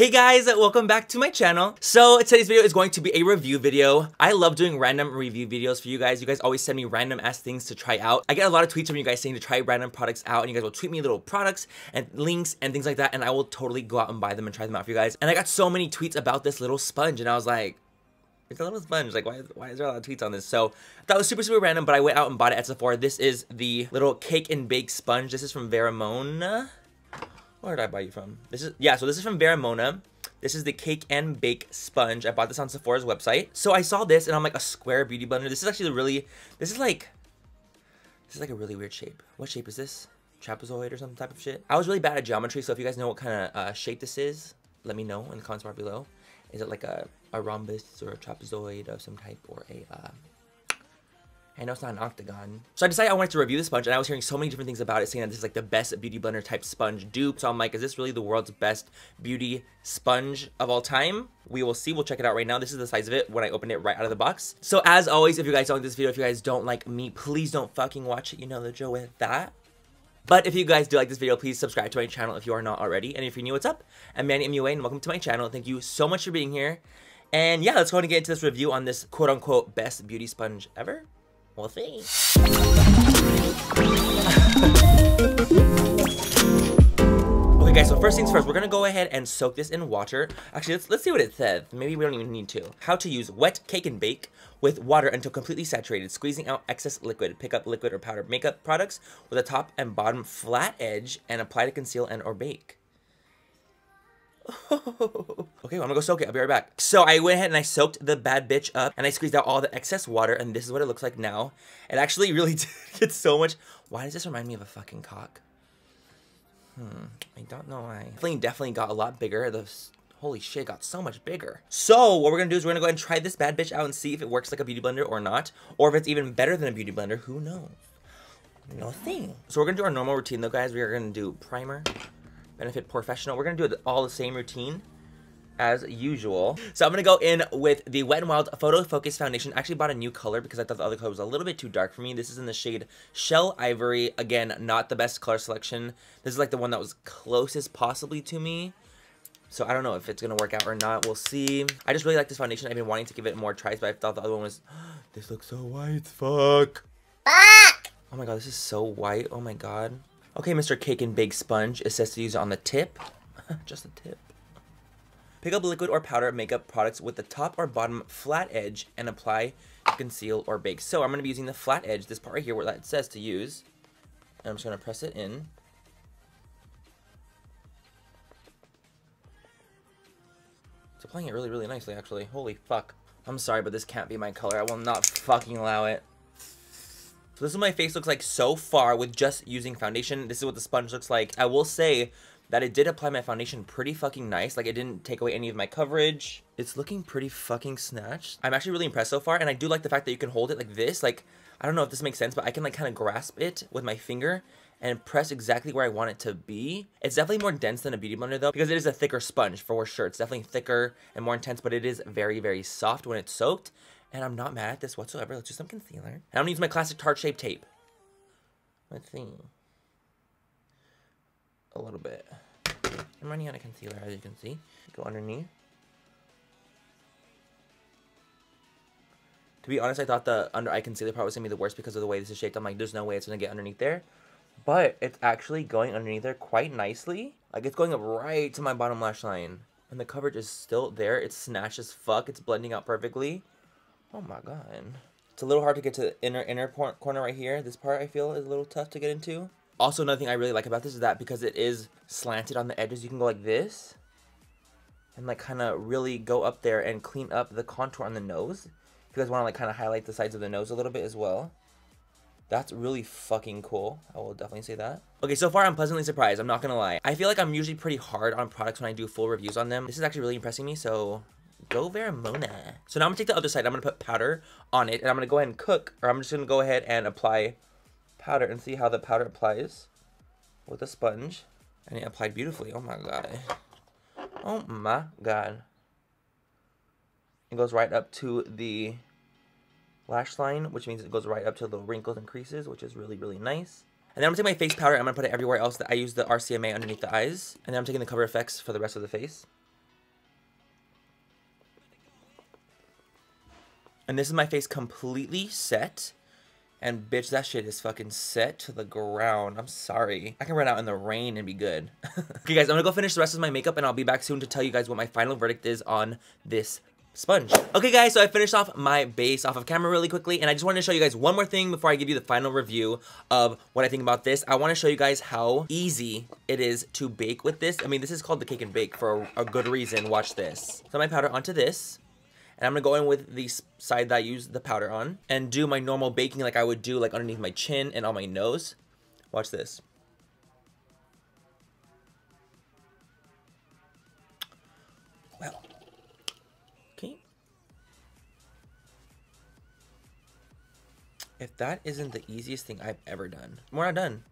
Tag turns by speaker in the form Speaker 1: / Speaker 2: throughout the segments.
Speaker 1: Hey guys, welcome back to my channel. So today's video is going to be a review video. I love doing random review videos for you guys. You guys always send me random ass things to try out. I get a lot of tweets from you guys saying to try random products out and you guys will tweet me little products and links and things like that and I will totally go out and buy them and try them out for you guys. And I got so many tweets about this little sponge and I was like, it's a little sponge. Like, why, why is there a lot of tweets on this? So, that was super, super random, but I went out and bought it at Sephora. This is the little cake and bake sponge. This is from Vera Mona. Where did I buy you from? This is, yeah, so this is from Vera Mona. This is the Cake and Bake Sponge. I bought this on Sephora's website. So I saw this and I'm like a square beauty blender. This is actually really, this is like, this is like a really weird shape. What shape is this? Trapezoid or some type of shit? I was really bad at geometry, so if you guys know what kind of uh, shape this is, let me know in the comments bar below. Is it like a, a rhombus or a trapezoid of some type or a uh, I know it's not an octagon. So I decided I wanted to review the sponge and I was hearing so many different things about it saying that this is like the best beauty blender type sponge dupe. So I'm like, is this really the world's best beauty sponge of all time? We will see. We'll check it out right now. This is the size of it when I opened it right out of the box. So as always, if you guys don't like this video, if you guys don't like me, please don't fucking watch it. You know the drill with that. But if you guys do like this video, please subscribe to my channel if you are not already. And if you're new, what's up? I'm Manny MUA and welcome to my channel. Thank you so much for being here. And yeah, let's go ahead and get into this review on this quote-unquote best beauty sponge ever. We'll see. okay guys, so first things first, we're gonna go ahead and soak this in water. Actually, let's, let's see what it says. Maybe we don't even need to. How to use wet cake and bake with water until completely saturated, squeezing out excess liquid. Pick up liquid or powder makeup products with a top and bottom flat edge and apply to conceal and or bake. okay, well, I'm gonna go soak it. I'll be right back. So I went ahead and I soaked the bad bitch up and I squeezed out all the excess water and this is what it looks like now. It actually really did get so much. Why does this remind me of a fucking cock? Hmm, I don't know why. Definitely, definitely got a lot bigger. The holy shit got so much bigger. So what we're gonna do is we're gonna go ahead and try this bad bitch out and see if it works like a beauty blender or not, or if it's even better than a beauty blender. Who knows? No thing. So we're gonna do our normal routine though, guys. We are gonna do primer. Benefit POREfessional. We're going to do all the same routine as usual. So I'm going to go in with the Wet n Wild Photo Focus Foundation. I actually bought a new color because I thought the other color was a little bit too dark for me. This is in the shade Shell Ivory. Again, not the best color selection. This is like the one that was closest possibly to me. So I don't know if it's going to work out or not. We'll see. I just really like this foundation. I've been wanting to give it more tries, but I thought the other one was... this looks so white. Fuck. Fuck! Oh my god, this is so white. Oh my god. Okay, Mr. Cake and Bake Sponge. It says to use it on the tip. Just the tip. Pick up liquid or powder makeup products with the top or bottom flat edge and apply to conceal or bake. So I'm going to be using the flat edge, this part right here where that says to use. And I'm just going to press it in. It's applying it really, really nicely, actually. Holy fuck. I'm sorry, but this can't be my color. I will not fucking allow it. So this is what my face looks like so far with just using foundation. This is what the sponge looks like. I will say that it did apply my foundation pretty fucking nice. Like it didn't take away any of my coverage. It's looking pretty fucking snatched. I'm actually really impressed so far. And I do like the fact that you can hold it like this. Like, I don't know if this makes sense, but I can like kind of grasp it with my finger and press exactly where I want it to be. It's definitely more dense than a beauty blender though, because it is a thicker sponge for sure. It's definitely thicker and more intense, but it is very, very soft when it's soaked. And I'm not mad at this whatsoever. Let's do some concealer. And I'm gonna use my classic Tarte Shape Tape. Let's see. A little bit. I'm running out of concealer, as you can see. Go underneath. To be honest, I thought the under eye concealer part was to be the worst because of the way this is shaped. I'm like, there's no way it's to get underneath there. But it's actually going underneath there quite nicely. Like, it's going up right to my bottom lash line. And the coverage is still there. It's snatched as fuck. It's blending out perfectly. Oh my god. It's a little hard to get to the inner inner corner right here. This part I feel is a little tough to get into. Also, another thing I really like about this is that because it is slanted on the edges, you can go like this. And like kind of really go up there and clean up the contour on the nose. If you guys want to like kind of highlight the sides of the nose a little bit as well. That's really fucking cool. I will definitely say that. Okay, so far I'm pleasantly surprised. I'm not gonna lie. I feel like I'm usually pretty hard on products when I do full reviews on them. This is actually really impressing me, so Go Vera Mona. So now I'm gonna take the other side. I'm gonna put powder on it, and I'm gonna go ahead and cook, or I'm just gonna go ahead and apply powder and see how the powder applies with a sponge. And it applied beautifully. Oh my god. Oh my god. It goes right up to the lash line, which means it goes right up to the wrinkles and creases, which is really, really nice. And then I'm gonna take my face powder, I'm gonna put it everywhere else that I use the RCMA underneath the eyes. And then I'm taking the Cover FX for the rest of the face. And this is my face completely set. And bitch, that shit is fucking set to the ground. I'm sorry. I can run out in the rain and be good. okay, guys, I'm gonna go finish the rest of my makeup and I'll be back soon to tell you guys what my final verdict is on this sponge. Okay guys, so I finished off my base off of camera really quickly and I just wanted to show you guys one more thing before I give you the final review of what I think about this. I want to show you guys how easy it is to bake with this. I mean, this is called the cake and bake for a, a good reason. Watch this. So my powder onto this. And I'm gonna go in with the side that I use the powder on and do my normal baking like I would do like underneath my chin and on my nose. Watch this. Well, okay. If that isn't the easiest thing I've ever done, we're not done.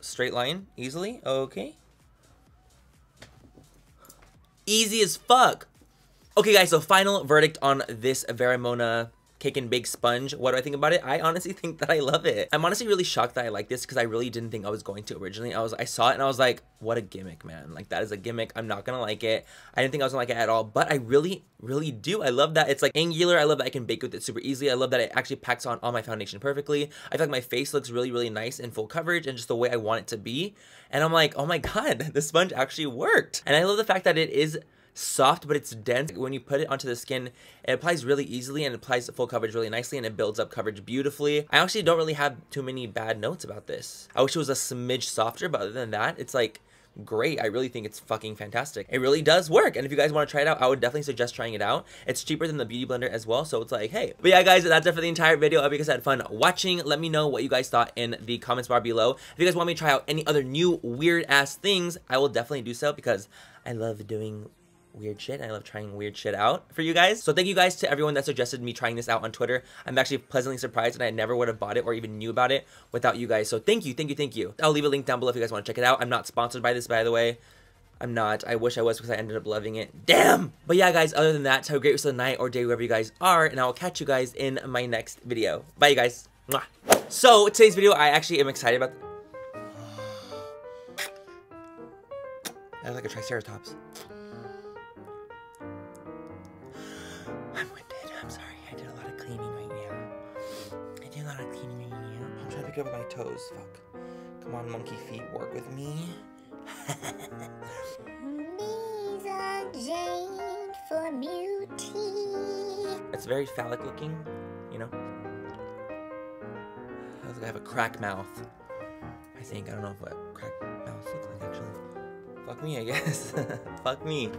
Speaker 1: Straight line, easily, okay. Easy as fuck. Okay, guys, so final verdict on this Vera Mona cake and bake sponge. What do I think about it? I honestly think that I love it. I'm honestly really shocked that I like this because I really didn't think I was going to originally. I was I saw it and I was like, what a gimmick, man. Like that is a gimmick. I'm not gonna like it. I didn't think I was gonna like it at all, but I really, really do. I love that it's like angular. I love that I can bake with it super easily. I love that it actually packs on all my foundation perfectly. I feel like my face looks really, really nice in full coverage and just the way I want it to be. And I'm like, oh my god, the sponge actually worked. And I love the fact that it is soft, but it's dense. When you put it onto the skin, it applies really easily and applies full coverage really nicely and it builds up coverage beautifully. I actually don't really have too many bad notes about this. I wish it was a smidge softer, but other than that, it's like great. I really think it's fucking fantastic. It really does work. And if you guys want to try it out, I would definitely suggest trying it out. It's cheaper than the Beauty Blender as well. So it's like, hey. But yeah, guys, that's it for the entire video. I hope you guys had fun watching. Let me know what you guys thought in the comments bar below. If you guys want me to try out any other new weird ass things, I will definitely do so because I love doing weird shit. I love trying weird shit out for you guys. So thank you guys to everyone that suggested me trying this out on Twitter. I'm actually pleasantly surprised and I never would have bought it or even knew about it without you guys. So thank you, thank you, thank you. I'll leave a link down below if you guys want to check it out. I'm not sponsored by this, by the way. I'm not. I wish I was because I ended up loving it. Damn! But yeah, guys, other than that, have a great rest of the night or day wherever you guys are, and I will catch you guys in my next video. Bye, you guys. Mwah. So, today's video, I actually am excited about... That was like a Triceratops. Pick up my toes. Fuck. Come on, monkey feet, work with me. Jane for beauty. It's very phallic looking, you know? I like I have a crack mouth. I think. I don't know what crack mouths look like, actually. Fuck me, I guess. Fuck me.